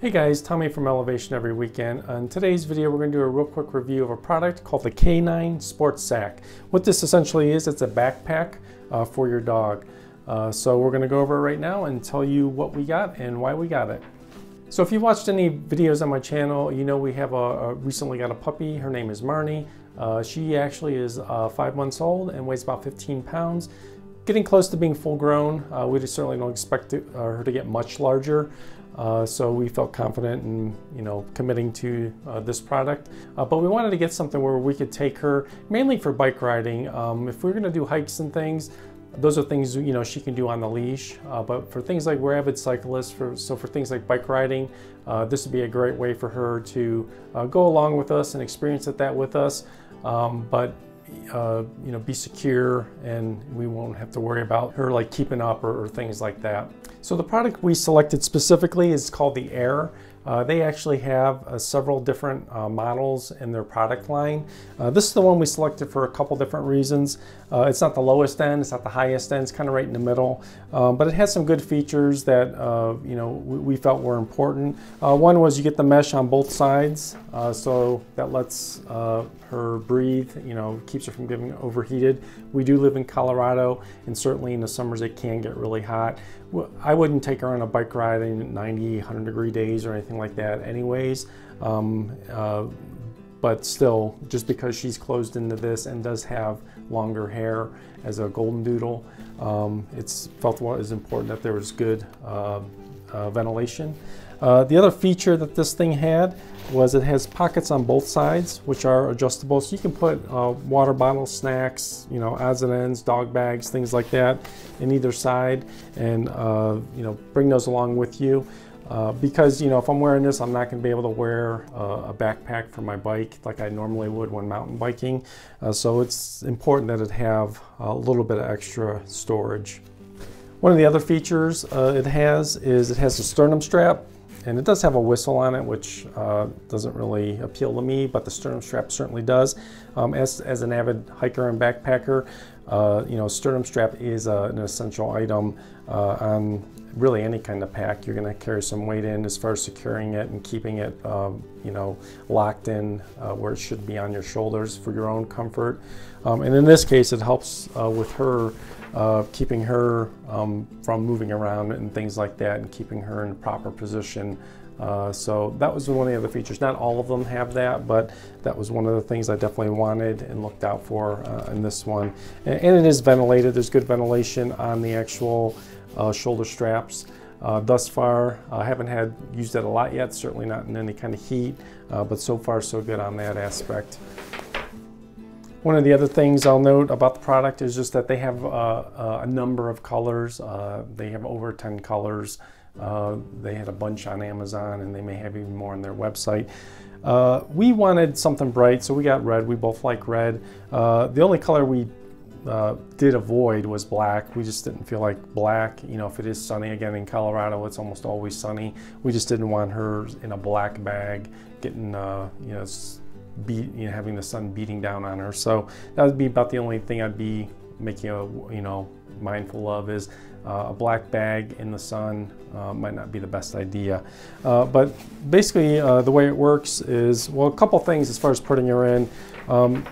Hey guys, Tommy from Elevation Every Weekend. On today's video, we're going to do a real quick review of a product called the K9 Sports Sack. What this essentially is, it's a backpack uh, for your dog. Uh, so we're going to go over it right now and tell you what we got and why we got it. So if you watched any videos on my channel, you know we have a, a recently got a puppy. Her name is Marnie. Uh, she actually is uh, five months old and weighs about 15 pounds getting close to being full grown. Uh, we certainly don't expect to, uh, her to get much larger. Uh, so we felt confident in you know committing to uh, this product, uh, but we wanted to get something where we could take her mainly for bike riding. Um, if we're going to do hikes and things, those are things you know she can do on the leash. Uh, but for things like we're avid cyclists, for so for things like bike riding, uh, this would be a great way for her to go along with us and experience it that with us. Um, but uh, you know, be secure and we won't have to worry about her like keeping up or, or things like that. So the product we selected specifically is called the Air. Uh, they actually have uh, several different uh, models in their product line. Uh, this is the one we selected for a couple different reasons. Uh, it's not the lowest end, it's not the highest end, it's kind of right in the middle, um, but it has some good features that uh, you know we, we, felt were important. one was you get the mesh on both sides, so that lets her breathe, you know, keeps her from getting overheated. We do live in Colorado, and certainly in the summers it can get really hot. I wouldn't take her on a bike ride in 90, 100 degree days or anything like that anyways. Um, uh, but still, just because she's closed into this and does have longer hair as a golden doodle, um, it's felt what is important that there was good uh, uh, ventilation. Uh, the other feature that this thing had was it has pockets on both sides, which are adjustable. So you can put uh, water bottles, snacks, you know, odds and ends, dog bags, things like that in either side and, uh, you know, bring those along with you. Uh, because, you know, if I'm wearing this, I'm not going to be able to wear uh, a backpack for my bike like I normally would when mountain biking. Uh, so it's important that it have a little bit of extra storage. One of the other features uh, it has is it has a sternum strap and it does have a whistle on it, which uh, doesn't really appeal to me, but the sternum strap certainly does. Um, as, as an avid hiker and backpacker, uh, you know, sternum strap is uh, an essential item uh, on really any kind of pack. You're going to carry some weight in as far as securing it and keeping it, um, you know, locked in uh, where it should be on your shoulders for your own comfort. Um, and in this case, it helps uh, with her uh, keeping her um, from moving around and things like that and keeping her in proper position. Uh, so that was one of the other features. Not all of them have that, but that was one of the things I definitely wanted and looked out for uh, in this one. And, and, it is ventilated. There's good ventilation on the actual uh, shoulder straps. Uh, thus far, I haven't had used it a lot yet, certainly not in any kind of heat, uh, but so far so good on that aspect. One of the other things I'll note about the product is just that they have uh, uh, a number of colors. They have over 10 colors. They had a bunch on Amazon and they may have even more on their website. Uh, we wanted something bright, so we got red. We both like red. Uh, the only color we did avoid was black. We just didn't feel like black. You know, if it is sunny again in Colorado, it's almost always sunny. We just didn't want her in a black bag getting, you know, beat, you know, having the sun beating down on her. So that would be about the only thing I'd be making a, you know, mindful of is uh, a black bag in the sun uh, might not be the best idea. Uh, but basically uh, the way it works is, well, a couple things as far as putting her in. Um,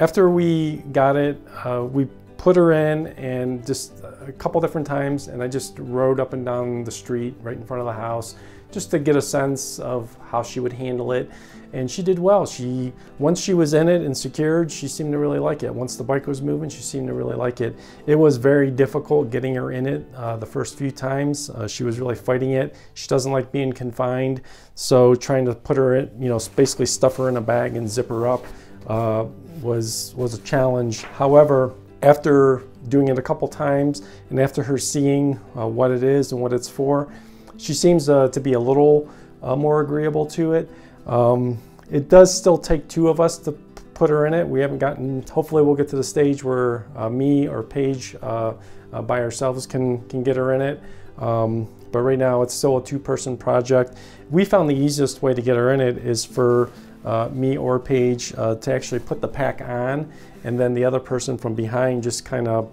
after we got it, uh, we put her in and just a couple different times and I just rode up and down the street right in front of the house just to get a sense of how she would handle it. And she did well. She once she was in it and secured, she seemed to really like it. Once the bike was moving, she seemed to really like it. It was very difficult getting her in it uh, the first few times. Uh, she was really fighting it. She doesn't like being confined, so trying to put her in, you know, basically stuff her in a bag and zip her up uh, was was a challenge. However, after doing it a couple times and after her seeing uh, what it is and what it's for, she seems uh, to be a little uh, more agreeable to it. Um, it does still take two of us to put her in it. We haven't gotten, hopefully we'll get to the stage where uh, me or Paige by ourselves can, can get her in it. Um, but right now it's still a two person project. We found the easiest way to get her in it is for uh, me or Paige uh, to actually put the pack on and then the other person from behind just kind of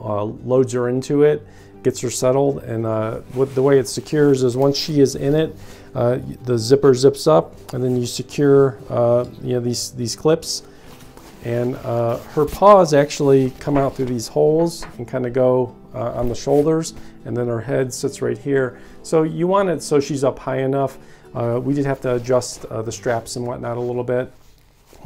uh, loads her into it gets her settled. And uh, what, the way it secures is once she is in it, uh, the zipper zips up and then you secure uh, you know, these, these clips. And her paws actually come out through these holes and kind of go on the shoulders. And then her head sits right here. So you want it so she's up high enough. Uh, we did have to adjust the straps and whatnot a little bit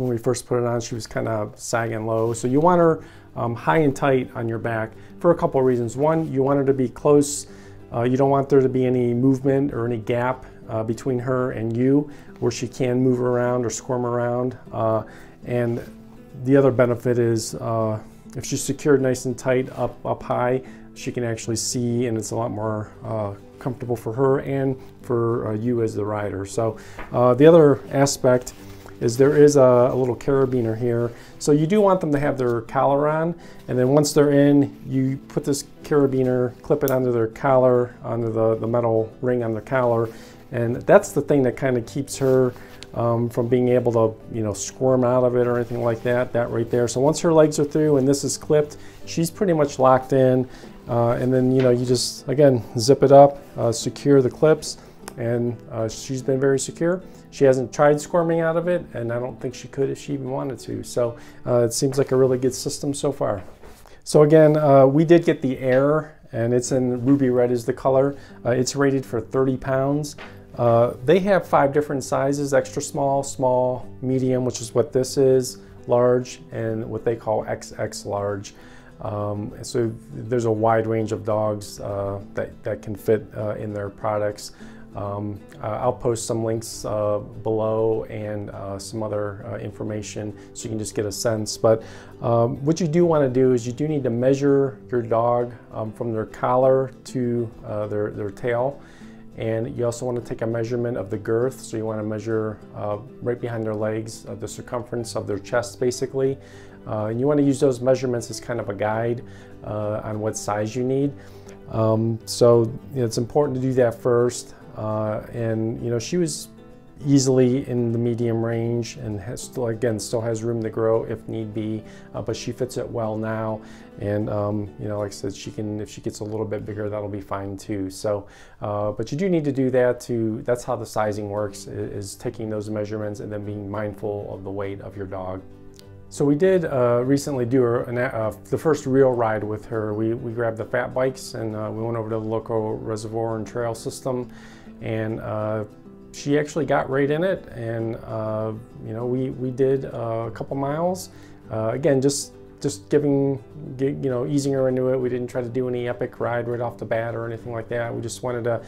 when we first put it on, she was kind of sagging low. So you want her um, high and tight on your back for a couple of reasons. One, you want her to be close. Uh, you don't want there to be any movement or any gap uh, between her and you where she can move around or squirm around. Uh, and the other benefit is uh, if she's secured nice and tight up, up high, she can actually see and it's a lot more uh, comfortable for her and for uh, you as the rider. So the other aspect is there is a, a, little carabiner here. So you do want them to have their collar on, and then once they're in, you put this carabiner, clip it onto their collar, onto the, the metal ring on the collar, and that's the thing that kind of keeps her um, from being able to, you know, squirm out of it or anything like that, that right there. So once her legs are through and this is clipped, she's pretty much locked in. Uh, and then, you know, you just, again, zip it up, uh, secure the clips, and uh, she's been very secure. She hasn't tried squirming out of it, and I don't think she could if she even wanted to. So uh, it seems like a really good system so far. So again, uh, we did get the Air, and it's in ruby red is the color. Uh, it's rated for 30 pounds. They have five different sizes, extra small, small, medium, which is what this is, large, and what they call XX large. Um, so there's a wide range of dogs uh, that, that can fit uh, in their products. Um, uh, I'll post some links uh, below and uh, some other information so you can just get a sense. But um, what you do want to do is you do need to measure your dog um, from their collar to their, their tail. And you also want to take a measurement of the girth. So you want to measure uh, right behind their legs, the circumference of their chest basically. and you want to use those measurements as kind of a guide on what size you need. Um, so you know, it's important to do that first. Uh, and you know she was easily in the medium range and has still again still has room to grow if need be uh, but she fits it well now. And um, you know like I said she can if she gets a little bit bigger that'll be fine too. So uh, but you do need to do that to that's how the sizing works is, taking those measurements and then being mindful of the weight of your dog. So we did uh, recently do uh, the first real ride with her. We, we grabbed the fat bikes and uh, we went over to the local reservoir and trail system and uh, she actually got right in it and uh, you know we, we did uh, a couple miles. again, just just giving, you know, easing her into it. We didn't try to do any epic ride right off the bat or anything like that. We just wanted to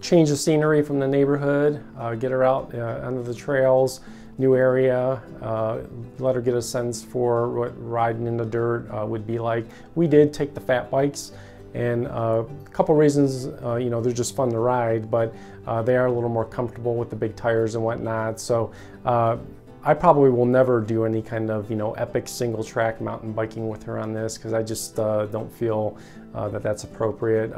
change the scenery from the neighborhood, uh, get her out uh, onto the trails, new area, uh, let her get a sense for what riding in the dirt uh, would be like. We did take the fat bikes and uh, a couple reasons, uh, you know, they're just fun to ride, but uh, they are a little more comfortable with the big tires and whatnot. So uh, I probably will never do any kind of, you know, epic single track mountain biking with her on this because I just uh, don't feel that that's appropriate.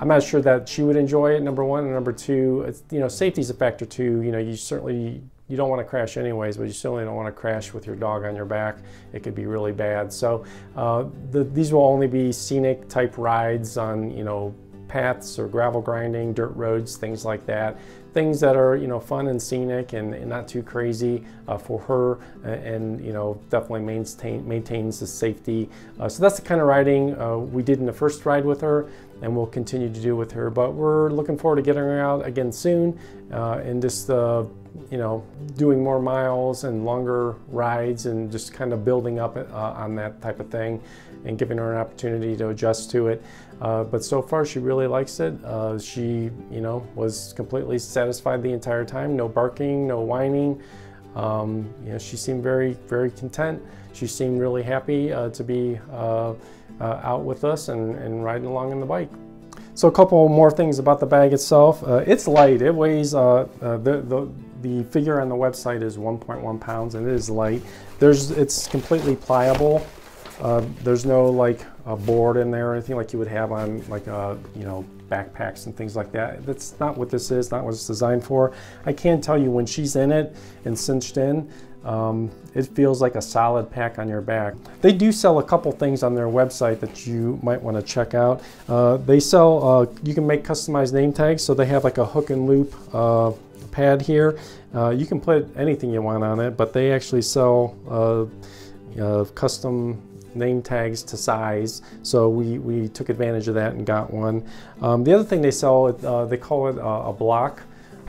I'm not sure that she would enjoy it, number one. And number two, it's, you know, safety's a factor too. You know, you certainly, you don't want to crash anyways, but you certainly don't want to crash with your dog on your back. It could be really bad. So uh, the, these will only be scenic type rides on, you know, paths or gravel grinding, dirt roads, things like that. Things that are, you know, fun and scenic and, and not too crazy uh, for her and, and, you know, definitely maintain, maintains the safety. Uh, so that's the kind of riding uh, we did in the first ride with her and we'll continue to do with her. But we're looking forward to getting her out again soon and just, uh, you know, doing more miles and longer rides and just kind of building up uh, on that type of thing and giving her an opportunity to adjust to it. Uh, but so far she really likes it. Uh, she, you know, was completely satisfied the entire time. No barking, no whining. Um, you know, she seemed very, very content. She seemed really happy uh, to be uh, out with us and, and riding along on the bike. So a couple more things about the bag itself. Uh, it's light. It weighs, uh, uh, the, the, the figure on the website is 1.1 pounds and it is light. There's, it's completely pliable. Uh, there's no like a board in there or anything like you would have on like a, you know, backpacks and things like that. That's not what this is, not what it's designed for. I can tell you when she's in it and cinched in, um, it feels like a solid pack on your back. They do sell a couple things on their website that you might want to check out. Uh, they sell, uh, you can make customized name tags, so they have like a hook and loop uh, pad here. Uh, you can put anything you want on it, but they actually sell uh, uh, custom name tags to size. So we, we took advantage of that and got one. Um, the other thing they sell, uh, they call it a block.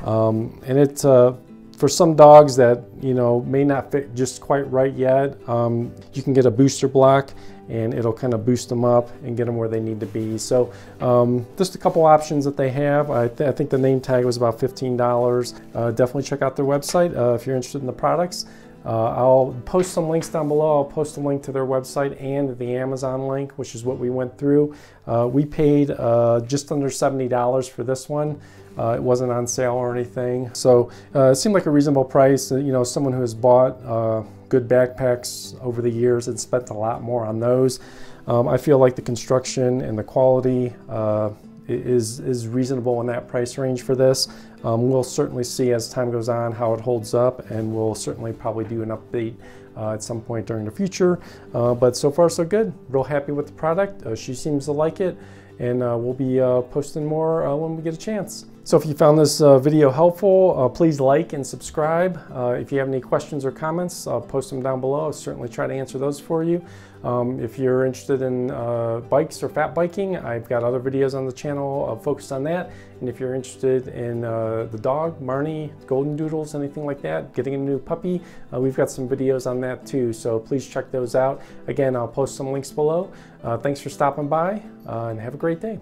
Um, and it's uh, for some dogs that you know may not fit just quite right yet, um, you can get a booster block and it'll kind of boost them up and get them where they need to be. So um, just a couple options that they have. I, th I, think the name tag was about $15. Uh, definitely check out their website uh, if you're interested in the products. Uh, I'll post some links down below. I'll post a link to their website and the Amazon link, which is what we went through. Uh, we paid uh, just under $70 for this one. Uh, it wasn't on sale or anything. So uh, it seemed like a reasonable price. Uh, you know, someone who has bought good backpacks over the years and spent a lot more on those. Um, I feel like the construction and the quality is, is reasonable in that price range for this. Um, we'll certainly see as time goes on how it holds up and we'll certainly probably do an update uh, at some point during the future. Uh, but so far so good. Real happy with the product. Uh, she seems to like it and uh, we'll be uh, posting more uh, when we get a chance. So if you found this video helpful, please like and subscribe. if you have any questions or comments, I'll post them down below. I'll certainly try to answer those for you. Um, if you're interested in uh, bikes or fat biking, I've got other videos on the channel uh, focused on that. And if you're interested in uh, the dog, Marnie, golden doodles, anything like that, getting a new puppy, uh, we've got some videos on that too. So please check those out. Again, I'll post some links below. Uh, thanks for stopping by uh, and have a great day.